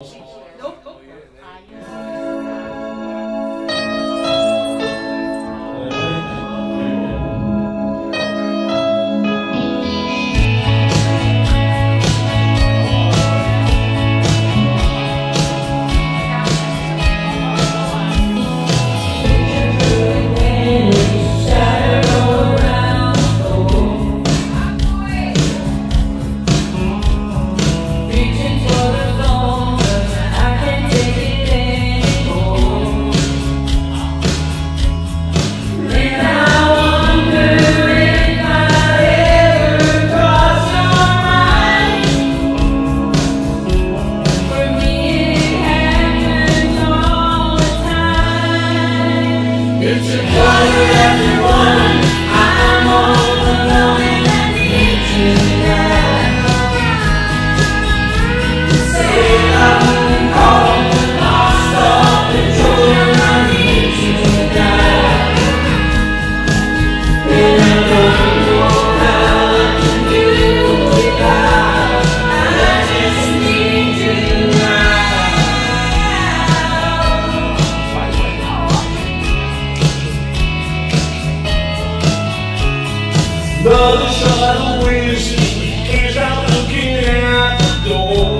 She Brother, shut the wheels, kids out looking at the door.